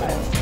来了。